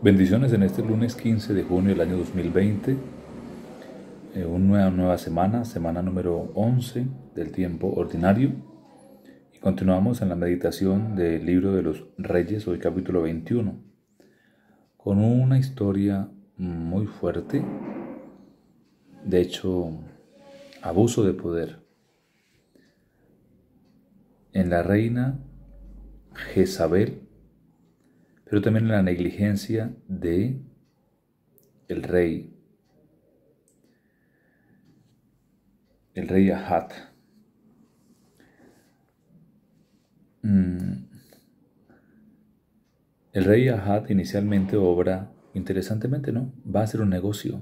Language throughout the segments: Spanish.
Bendiciones en este lunes 15 de junio del año 2020, eh, una nueva semana, semana número 11 del tiempo ordinario. Y continuamos en la meditación del libro de los Reyes, hoy capítulo 21, con una historia muy fuerte, de hecho, abuso de poder. En la reina Jezabel, pero también la negligencia de el rey, el rey Ahat. Mm. El rey Ahat inicialmente obra, interesantemente, ¿no? Va a hacer un negocio,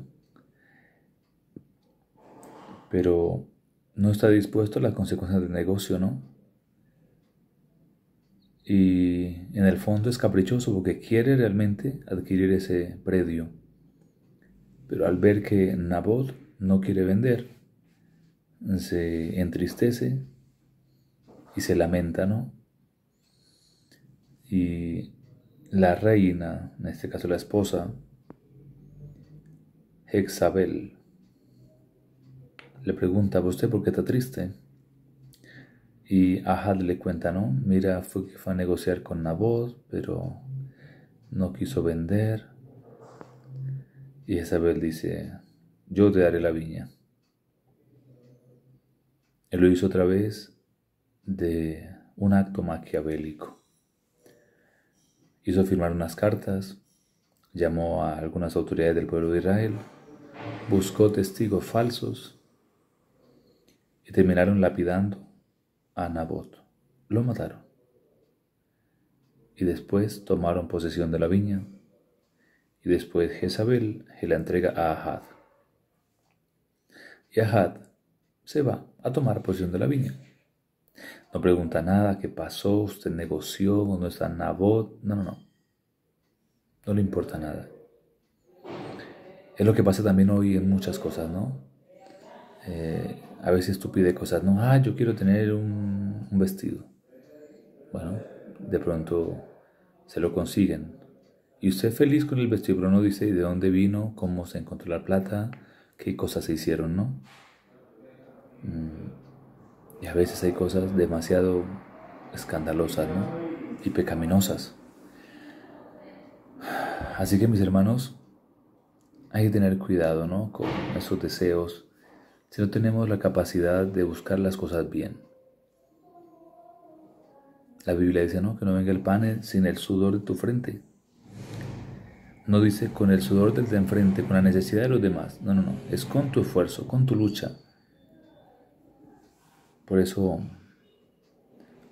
pero no está dispuesto a las consecuencias del negocio, ¿no? Y en el fondo es caprichoso porque quiere realmente adquirir ese predio. Pero al ver que Nabot no quiere vender, se entristece y se lamenta, ¿no? Y la reina, en este caso la esposa, Hexabel, le pregunta, ¿a usted por qué está triste? Y Ahad le cuenta, ¿no? Mira, fue que fue a negociar con Nabot, pero no quiso vender. Y Isabel dice, yo te daré la viña. Él lo hizo otra vez de un acto maquiavélico. Hizo firmar unas cartas, llamó a algunas autoridades del pueblo de Israel, buscó testigos falsos y terminaron lapidando a Nabot. Lo mataron. Y después tomaron posesión de la viña. Y después Jezabel se la entrega a Ahad. Y Ahad se va a tomar posesión de la viña. No pregunta nada, qué pasó, usted negoció, dónde está Nabot. No, no, no. No le importa nada. Es lo que pasa también hoy en muchas cosas, ¿no? Eh, a veces tú pides cosas, no, ah, yo quiero tener un, vestido. Bueno, de pronto se lo consiguen. Y usted feliz con el vestido, pero no dice de dónde vino, cómo se encontró la plata, qué cosas se hicieron, ¿no? Mm, y a veces hay cosas demasiado escandalosas, ¿no? Y pecaminosas. Así que mis hermanos, hay que tener cuidado, ¿no? Con esos deseos si no tenemos la capacidad de buscar las cosas bien. La Biblia dice, ¿no? Que no venga el pan sin el sudor de tu frente. No dice con el sudor del de enfrente, con la necesidad de los demás. No, no, no. Es con tu esfuerzo, con tu lucha. Por eso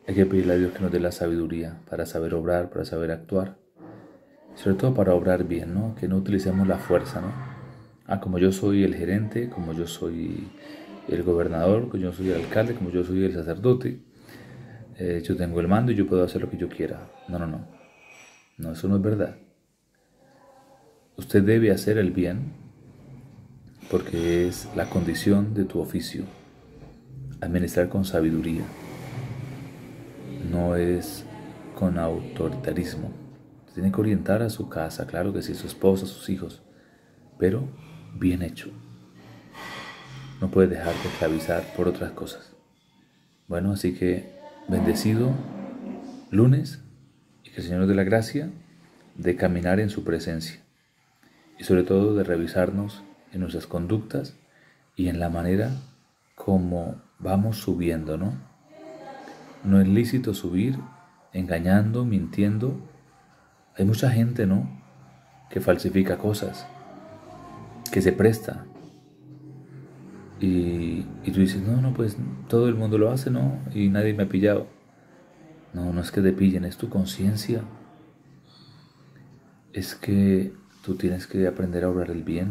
hay que pedirle a Dios que nos dé la sabiduría para saber obrar, para saber actuar. Sobre todo para obrar bien, ¿no? Que no utilicemos la fuerza, ¿no? Ah, como yo soy el gerente, como yo soy el gobernador, como yo soy el alcalde, como yo soy el sacerdote, eh, yo tengo el mando y yo puedo hacer lo que yo quiera. No, no, no. No, eso no es verdad. Usted debe hacer el bien porque es la condición de tu oficio. Administrar con sabiduría. No es con autoritarismo. Tiene que orientar a su casa, claro que sí, su esposa, sus hijos, pero bien hecho. No puedes dejarte esclavizar por otras cosas. Bueno, así que bendecido lunes y que el Señor nos dé la gracia de caminar en su presencia y sobre todo de revisarnos en nuestras conductas y en la manera como vamos subiendo, ¿no? No es lícito subir engañando, mintiendo. Hay mucha gente, ¿no? Que falsifica cosas que se presta. Y, tú dices, no, no, pues todo el mundo lo hace, ¿no? Y nadie me ha pillado. No, no es que te pillen, es tu conciencia. Es que tú tienes que aprender a obrar el bien.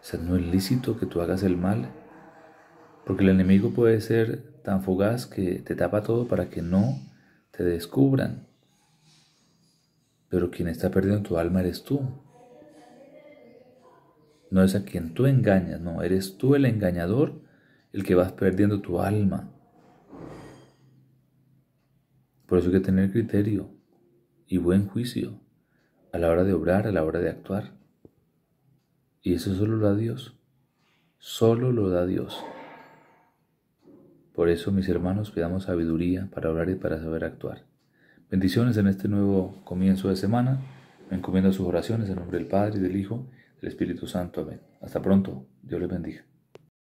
O sea, no es lícito que tú hagas el mal. Porque el enemigo puede ser tan fugaz que te tapa todo para que no te descubran. Pero quien está perdiendo tu alma eres tú no es a quien tú engañas, no, eres tú el engañador el que vas perdiendo tu alma. Por eso hay que tener criterio y buen juicio. a la hora de obrar, a la hora de actuar. Y eso solo lo da Dios. Solo lo da Dios. Por eso, mis hermanos, pidamos sabiduría para orar y para saber actuar. Bendiciones en este nuevo comienzo de semana. Me encomiendo sus oraciones en nombre del Padre, y del Hijo, y del Espíritu Santo. Amén. Hasta pronto. Dios les bendiga.